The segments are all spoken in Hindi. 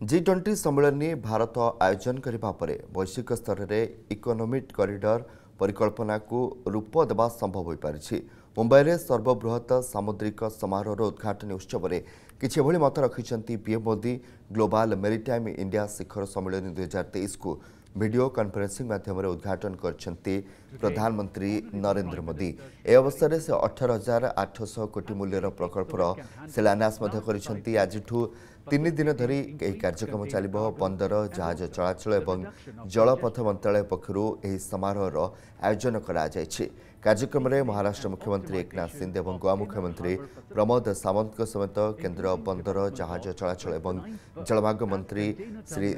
ଜି ଟ୍ୱେଣ୍ଟି ସମ୍ମିଳନୀ ଭାରତ ଆୟୋଜନ କରିବା ପରେ ବୈଶ୍ୱିକ ସ୍ତରରେ ଇକୋନୋମିକ୍ କରିଡର ପରିକଳ୍ପନାକୁ ରୂପ ଦେବା ସମ୍ଭବ ହୋଇପାରିଛି। ମୁମ୍ବାଇରେ ସର୍ବବୃହତ ସାମୁଦ୍ରିକ ସମାରୋହର ଉଦ୍ଘାଟନୀ ଉତ୍ସବରେ କିଛି ଏଭଳି ମତ ରଖିଛନ୍ତି PM Modi global maritime India ଶିଖର ସମ୍ମିଳନୀ ଦୁଇହଜାର ତେଇଶକୁ। ଭିଡ଼ିଓ କନଫରେନ୍ସିଂ ମାଧ୍ୟମରେ ଉଦ୍ଘାଟନ କରିଛନ୍ତି ପ୍ରଧାନମନ୍ତ୍ରୀ ନରେନ୍ଦ୍ର ମୋଦି। ଏ ଅବସରରେ ସେ ଅଠର ହଜାର ଆଠଶହ କୋଟି ମୂଲ୍ୟର ପ୍ରକଳ୍ପର ଶିଳାନ୍ୟାସ ମଧ୍ୟ କରିଛନ୍ତି। ଆଜିଠୁ ତିନି ଦିନ ଧରି ଏହି କାର୍ଯ୍ୟକ୍ରମ ଚାଲିବ। ବନ୍ଦର ଜାହାଜ ଚଳାଚଳ ଏବଂ ଜଳପଥ ମନ୍ତ୍ରଣାଳୟ ପକ୍ଷରୁ ଏହି ସମାରୋହର ଆୟୋଜନ କରାଯାଇଛି। କାର୍ଯ୍ୟକ୍ରମରେ ମହାରାଷ୍ଟ୍ର ମୁଖ୍ୟମନ୍ତ୍ରୀ ଏକନାଥ ସିନ୍ଧେ ଏବଂ ଗୋଆ ମୁଖ୍ୟମନ୍ତ୍ରୀ ପ୍ରମୋଦ ସାମନ୍ତଙ୍କ ସମେତ କେନ୍ଦ୍ର ବନ୍ଦର ଜାହାଜ ଚଳାଚଳ ଏବଂ ଜଳମାର୍ଗ ମନ୍ତ୍ରୀ ଶ୍ରୀ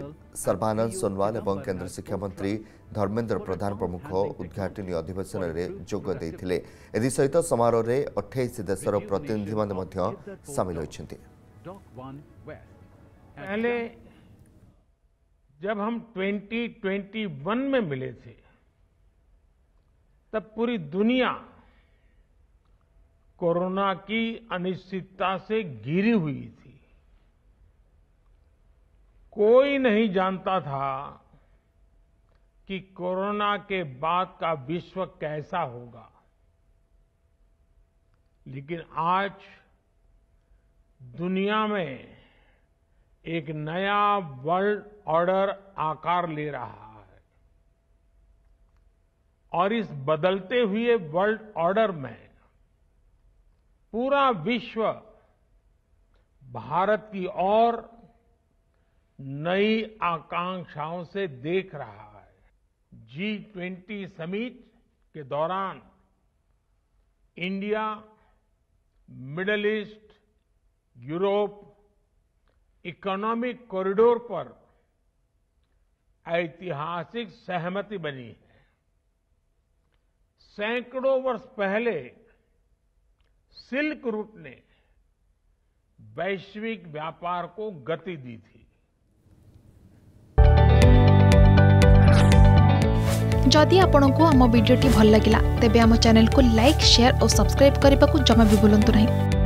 ସର୍ବାନନ୍ଦ ସୋନୱାଲ ଏବଂ କେନ୍ଦ୍ର ଶିକ୍ଷାମନ୍ତ୍ରୀ ଧର୍ମେନ୍ଦ୍ର ପ୍ରଧାନ ପ୍ରମୁଖ ଉଦ୍ଘାଟନୀ ଅଧିବେଶନରେ ଯୋଗ ଦେଇଥିଲେ। ଏଥିସହିତ ସମାରୋହରେ ଅଠେଇଶ ଦେଶର ପ୍ରତିନିଧିମାନେ ମଧ୍ୟ ସାମିଲ ହୋଇଛନ୍ତି। पहले जब हम 2021 में मिले थे तब पूरी दुनिया कोरोना की अनिश्चितता से घिरी हुई थी। कोई नहीं जानता था कि कोरोना के बाद का विश्व कैसा होगा। लेकिन आज दुनिया में एक नया वर्ल्ड ऑर्डर आकार ले रहा है। और इस बदलते हुए वर्ल्ड ऑर्डर में पूरा विश्व भारत की ओर नई आकांक्षाओं से देख रहा है। जी ट्वेंटी समिट के दौरान India middle east Europe economic corridor पर ऐतिहासिक सहमति बनी है। सैकड़ों वर्ष पहले सिल्क रूट ने वैश्विक व्यापार को गति दी थी। जदि आपंक आम भिडी भल लगा तेब आम चैनल को लाइक, शेयर और सब्सक्राइब करने को जमा भी बुलां नहीं।